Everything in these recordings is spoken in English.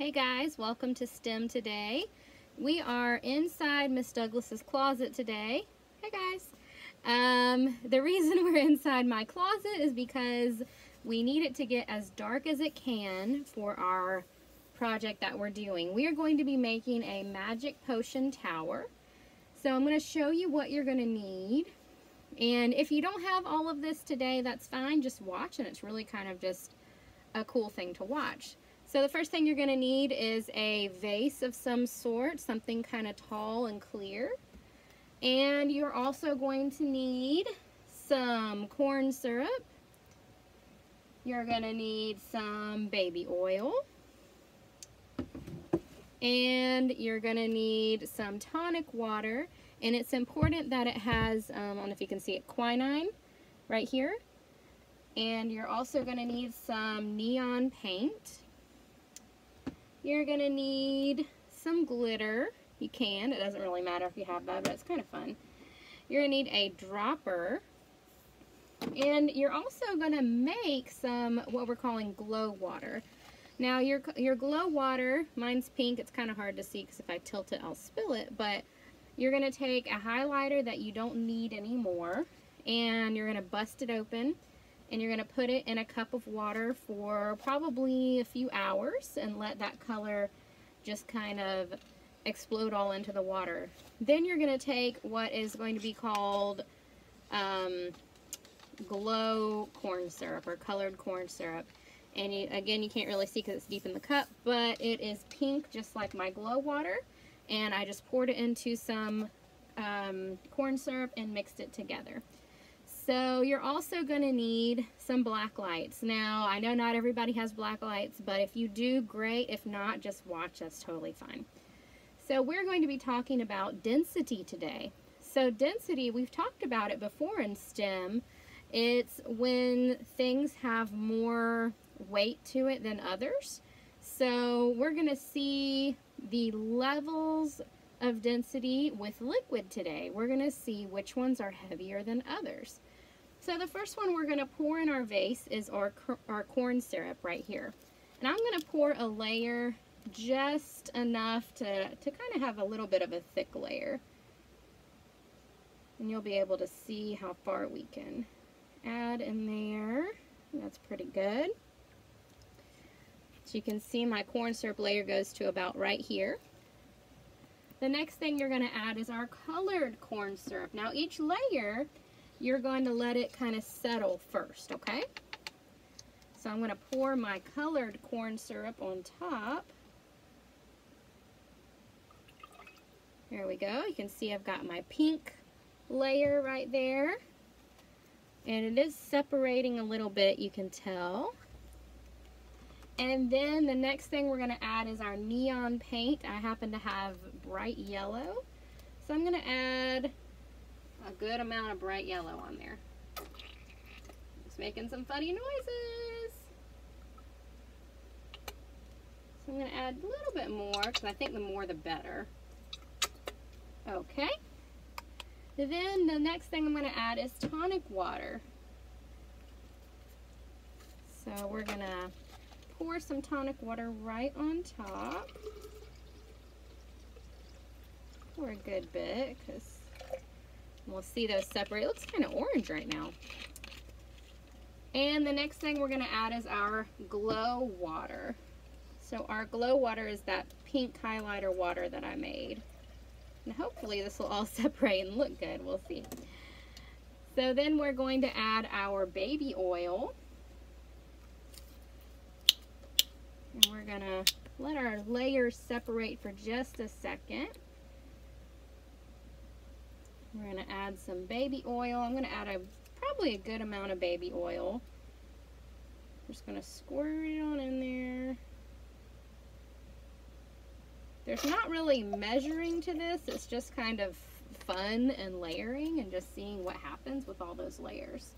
Hey guys, welcome to STEM today. We are inside Miss Douglas's closet today. Hey guys. Um, the reason we're inside my closet is because we need it to get as dark as it can for our project that we're doing. We are going to be making a magic potion tower. So I'm going to show you what you're going to need. And if you don't have all of this today, that's fine. Just watch and it's really kind of just a cool thing to watch. So the first thing you're going to need is a vase of some sort, something kind of tall and clear. And you're also going to need some corn syrup. You're going to need some baby oil. And you're going to need some tonic water. And it's important that it has, um, I don't know if you can see it, quinine right here. And you're also going to need some neon paint. You're to need some glitter. You can. It doesn't really matter if you have that, but it's kind of fun. You're to need a dropper. And you're also to make some what we're calling glow water. Now your, your glow water, mine's pink. It's kind of hard to see because if I tilt it, I'll spill it. But you're to take a highlighter that you don't need anymore. And you're to bust it open and you're going to put it in a cup of water for probably a few hours and let that color just kind of explode all into the water. Then you're going to take what is going to be called um, glow corn syrup or colored corn syrup. And you, again, you can't really see because it's deep in the cup, but it is pink just like my glow water. And I just poured it into some um, corn syrup and mixed it together. So you're also going to need some black lights. Now, I know not everybody has black lights, but if you do, great. If not, just watch. That's totally fine. So we're going to be talking about density today. So density, we've talked about it before in STEM. It's when things have more weight to it than others. So we're going to see the levels of density with liquid today. We're going to see which ones are heavier than others. So the first one we're going to pour in our vase is our, our corn syrup right here. And I'm going to pour a layer just enough to, to kind of have a little bit of a thick layer. And you'll be able to see how far we can add in there. That's pretty good. So you can see my corn syrup layer goes to about right here. The next thing you're going to add is our colored corn syrup. Now each layer you're going to let it kind of settle first, okay? So I'm going to pour my colored corn syrup on top. There we go. You can see I've got my pink layer right there. And it is separating a little bit, you can tell. And then the next thing we're going to add is our neon paint. I happen to have bright yellow. So I'm going to add a good amount of bright yellow on there. It's making some funny noises. So I'm going to add a little bit more because I think the more the better. Okay. Then the next thing I'm going to add is tonic water. So we're going to pour some tonic water right on top. Pour a good bit because We'll see those separate. It looks kind of orange right now. And the next thing we're going to add is our glow water. So our glow water is that pink highlighter water that I made. And hopefully this will all separate and look good. We'll see. So then we're going to add our baby oil. And we're going to let our layers separate for just a second. We're going to add some baby oil. I'm going to add a probably a good amount of baby oil. I'm just going to squirt it on in there. There's not really measuring to this. It's just kind of fun and layering and just seeing what happens with all those layers.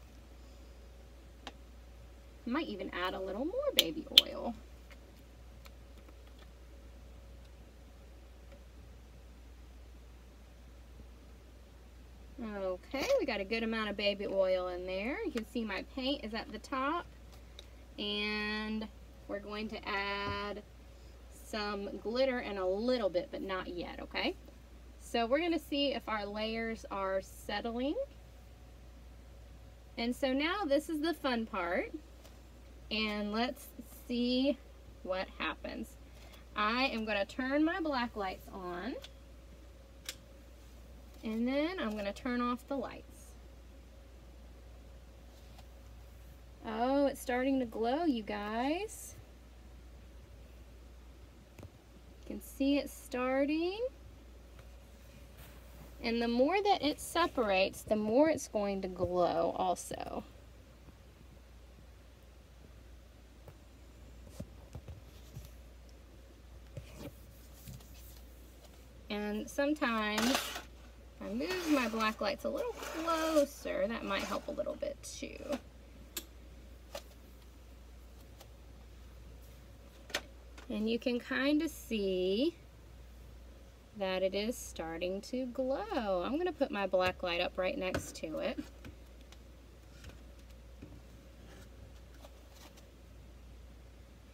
Might even add a little more baby oil. Okay, we got a good amount of baby oil in there. You can see my paint is at the top. And we're going to add some glitter and a little bit, but not yet, okay? So we're gonna see if our layers are settling. And so now this is the fun part. And let's see what happens. I am gonna turn my black lights on. And then I'm gonna turn off the lights. Oh, it's starting to glow, you guys. You can see it starting. And the more that it separates, the more it's going to glow also. And sometimes I move my black lights a little closer, that might help a little bit too. And you can kind of see that it is starting to glow. I'm going to put my black light up right next to it.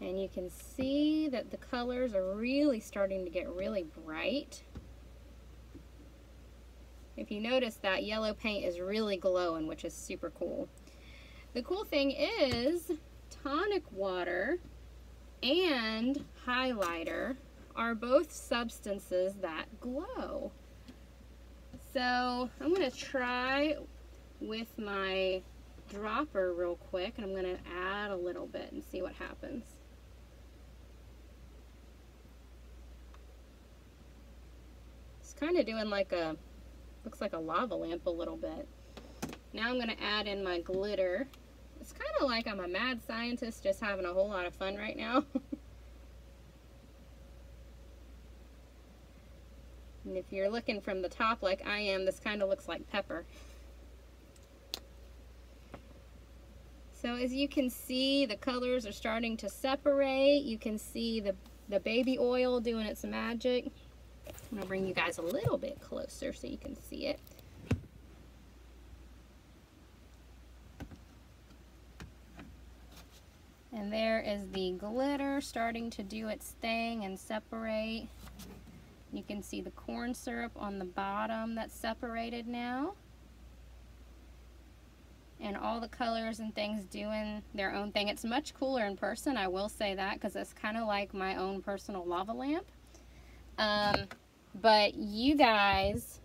And you can see that the colors are really starting to get really bright. If you notice that yellow paint is really glowing, which is super cool. The cool thing is tonic water and highlighter are both substances that glow. So I'm going to try with my dropper real quick and I'm going to add a little bit and see what happens. It's kind of doing like a, looks like a lava lamp a little bit. Now I'm going to add in my glitter. It's kind of like I'm a mad scientist just having a whole lot of fun right now. And if you're looking from the top like I am, this kind of looks like pepper. So as you can see, the colors are starting to separate. You can see the, the baby oil doing its magic. I'm going to bring you guys a little bit closer so you can see it. And there is the glitter starting to do its thing and separate. You can see the corn syrup on the bottom that's separated now. And all the colors and things doing their own thing. It's much cooler in person, I will say that, because it's kind of like my own personal lava lamp. Um, but you guys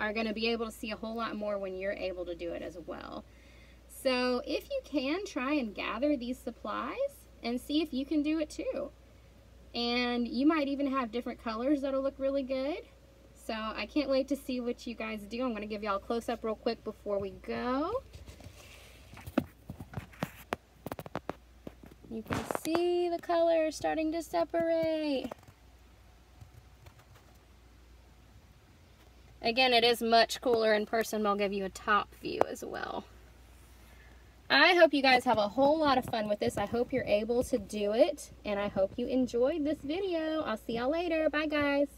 are going to be able to see a whole lot more when you're able to do it as well. So if you can, try and gather these supplies and see if you can do it too. And you might even have different colors that'll look really good. So I can't wait to see what you guys do. I'm going to give y'all a close-up real quick before we go. You can see the colors starting to separate. Again, it is much cooler in person. I'll give you a top view as well. I hope you guys have a whole lot of fun with this. I hope you're able to do it, and I hope you enjoyed this video. I'll see y'all later. Bye, guys.